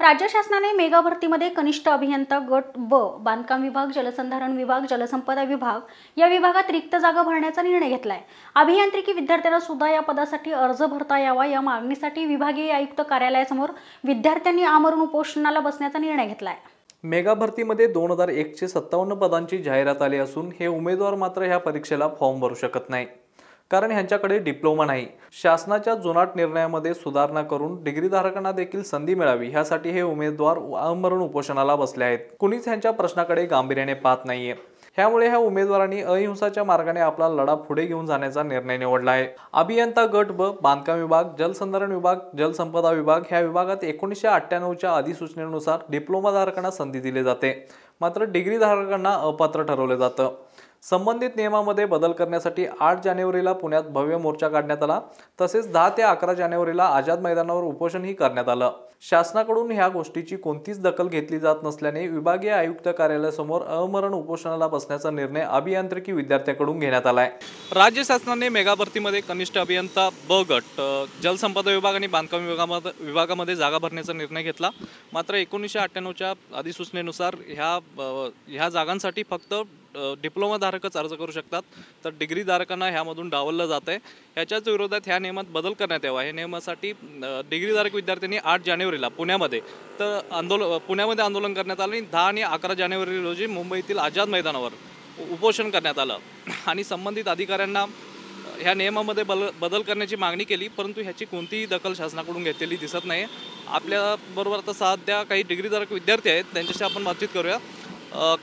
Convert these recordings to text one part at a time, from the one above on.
राज्य शासनाने मेगा भरतीमध्ये कनिष्ठ अभियंता गट ब बांधकाम विभाग जलसंधारण विभाग जलसंपदा विभाग या विभागात रिक्त जागा भरण्याचा निर्णय घेतलाय. अभियांत्रिकी विद्यार्थ्यांना सुद्धा या पदासाठी अर्ज भरता यावा या मागणीसाठी विभागीय आयुक्त कार्यालयासमोर विद्यार्थ्यांनी आमरण उपोषणाला बसण्याचा निर्णय घेतलाय. मेगा भरतीमध्ये दोन हजार एकशे सत्तावन्न पदांची जाहिरात आली असून हे उमेदवार मात्र ह्या परीक्षेला फॉर्म भरू शकत नाही. कारण ह्यांच्याकडे डिप्लोमा नाही. शासनाच्या जुनाट निर्णयामध्ये सुधारणा करून डिग्रीधारकांना देखील संधी मिळावी ह्यासाठी हे उमेदवार आमरण उपोषणाला बसले आहेत. कुणीच ह्यांच्या प्रश्नाकडे गांभीर्याने पाहत नाहीये. ह्यामुळे ह्या उमेदवारांनी अहिंसाच्या मार्गाने आपला लढा पुढे घेऊन जाण्याचा निर्णय निवडला आहे. अभियंता गट ब बांधकाम विभाग जलसंधारण विभाग जलसंपदा विभाग ह्या विभागात एकोणीसशे अठ्ठ्याण्णवच्या अधिसूचनेनुसार डिप्लोमाधारकांना संधी दिली जाते. मात्र डिग्रीधारकांना अपात्र ठरवलं जातं. संबंधित नियमामध्ये बदल करण्यासाठी आठ जानेवारीला पुण्यात भव्य मोर्चा काढण्यात आला. तसेच दहा ते अकरा जानेवारीला आझाद मैदानावर उपोषणही करण्यात आलं. शासनाकडून ह्या गोष्टीची कोणतीच दखल घेतली जात नसल्याने विभागीय आयुक्त कार्यालयासमोर अमरण उपोषणाला बसण्याचा निर्णय अभियांत्रिकी विद्यार्थ्याकडून घेण्यात आलाय. राज्य शासनाने मेगा भरतीमध्ये कनिष्ठ अभियंता ब गट जलसंपदा विभाग आणि बांधकाम विभागामध्ये विभागामध्ये जागा भरण्याचा निर्णय घेतला. मात्र एकोणीसशे अठ्ठ्याण्णवच्या अधिसूचनेनुसार ह्या ह्या जागांसाठी फक्त डिप्लोमाधारकच अर्ज करू शकतात. तर डिग्रीधारकांना ह्यामधून डावललं जात आहे ह्याच्याच विरोधात ह्या नियमात बदल करण्यात यावा. हे नियमासाठी डिग्रीधारक विद्यार्थ्यांनी आठ जानेवारीला पुण्यामध्ये तर आंदोलन पुण्यामध्ये आंदोलन करण्यात आलं आणि दहा आणि अकरा जानेवारी रोजी मुंबईतील आझाद मैदानावर उपोषण करण्यात आलं. आणि संबंधित अधिकाऱ्यांना ह्या नियमामध्ये बल बदल करण्याची मागणी केली परंतु ह्याची कोणतीही दखल शासनाकडून घेतलेली दिसत नाही आपल्याबरोबर आता सध्या काही डिग्रीधारक विद्यार्थी आहेत त्यांच्याशी आपण बातचीत करूया.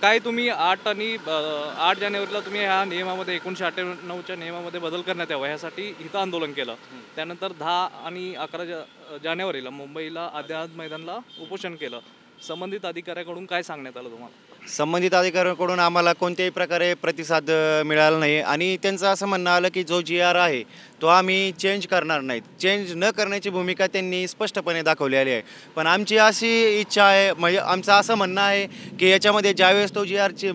काय तुम्ही आठ आणि आठ जानेवारीला तुम्ही ह्या नियमामध्ये एकोणीसशे अठ्ठ्याण्णवच्या नियमामध्ये बदल करण्यात यावा ह्यासाठी इथं आंदोलन केलं. त्यानंतर दहा आणि अकरा जा जानेवारीला मुंबईला आझाद मैदानला उपोषण केलं. संबंधित अधिकाऱ्याकडून काय सांगण्यात आलं तुम्हाला? संबंधित अधिकाऱ्यांकडून आम्हाला कोणत्याही प्रकारे प्रतिसाद मिळाला नाही. आणि त्यांचं असं म्हणणं आलं की जो जी आर आहे तो आम्ही चेंज करणार नाहीत. चेंज न करण्याची भूमिका त्यांनी स्पष्टपणे दाखवलेली आहे. पण आमची अशी इच्छा आहे म्हणजे आमचं असं म्हणणं आहे की याच्यामध्ये ज्यावेळेस तो जी आरची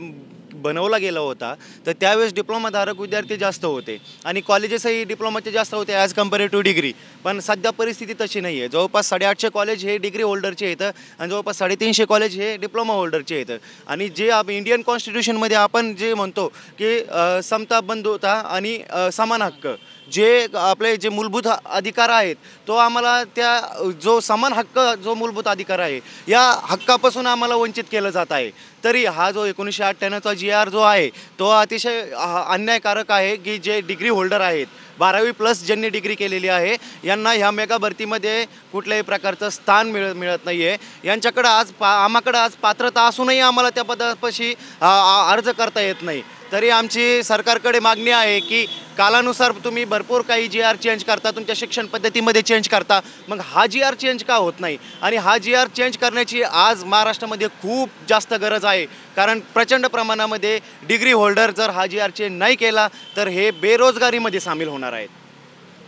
बनवला गेला होता तर त्यावेळेस डिप्लोमाधारक विद्यार्थी जास्त होते आणि कॉलेजेसही डिप्लोमाचे जास्त होते ॲज कंपेअर टू डिग्री पण सध्या परिस्थिती तशी नाही आहे जवळपास साडेआठशे कॉलेज हे डिग्री होल्डरचे येतं आणि जवळपास साडेतीनशे कॉलेज हे डिप्लोमा होल्डरचे येतं आणि जे आप इंडियन कॉन्स्टिट्यूशनमध्ये आपण जे म्हणतो की समता बंधुता आणि समान हक्क जे आपले जे मूलभूत अधिकार आहेत तो आम्हाला त्या जो समान हक्क जो मूलभूत अधिकार आहे या हक्कापासून आम्हाला वंचित केलं जात आहे. तरी हा जो एकोणीसशे अठ्ठ्याण्णवचा जी आर जो आहे तो अतिशय अन्यायकारक आहे की जे डिग्री होल्डर आहेत. बारावी प्लस ज्यांनी डिग्री केलेली आहे यांना ह्या मेगा भरतीमध्ये कुठल्याही प्रकारचं स्थान मिळ मिळत नाही आहे यांच्याकडं आज पा आम्हाकडं आज पात्रता असूनही आम्हाला त्या पदापाशी आ, अर्ज करता येत नाही. तरी आमची सरकारकडे मागणी आहे की कालानुसार तुम्ही भरपूर काही जी आर चेंज करता तुमच्या शिक्षण पद्धतीमध्ये चेंज करता. मग हा जी आर चेंज का होत नाही? आणि हा जी आर चेंज करण्याची आज महाराष्ट्रामध्ये खूप जास्त गरज आहे. कारण प्रचंड प्रमाणामध्ये डिग्री होल्डर जर हा जी आर चेंज नाही केला तर हे बेरोजगारीमध्ये सामील होणार आहेत.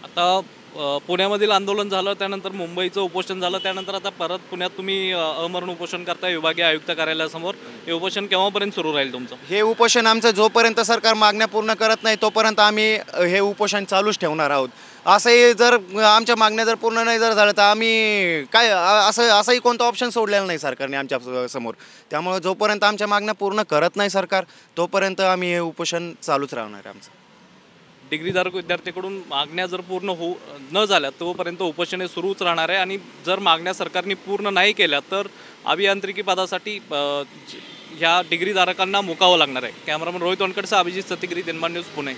आता पुण्यामधील आंदोलन झालं त्यानंतर मुंबईचं उपोषण झालं त्यानंतर आता परत पुण्यात तुम्ही अमरण उपोषण करताय विभागीय आयुक्त कार्यालयासमोर. हे उपोषण केव्हापर्यंत सुरू राहील तुमचं? हे उपोषण आमचं जोपर्यंत सरकार मागण्या पूर्ण करत नाही तोपर्यंत आम्ही हे उपोषण चालूच ठेवणार आहोत. असंही जर आमच्या मागण्या जर पूर्ण नाही जर झालं तर आम्ही काय असं असंही कोणतं ऑप्शन सोडलेलं नाही सरकारने आमच्यासमोर. त्यामुळे जोपर्यंत आमच्या मागण्या पूर्ण करत नाही सरकार तोपर्यंत आम्ही हे उपोषण चालूच राहणार आहे आमचं. डिग्रीधारक विद्यार्थ्याकडून मागण्या जर पूर्ण होऊ न झाल्या तोपर्यंत उपोषणे सुरूच राहणार आहे. आणि जर मागण्या सरकारने पूर्ण नाही केल्या तर अभियांत्रिकी पदासाठी ह्या डिग्रीधारकांना मुकावं लागणार आहे. कॅमेरामन रोहित वनकडचा अभिजित सतिगिरी दिनमान न्यूज पुणे.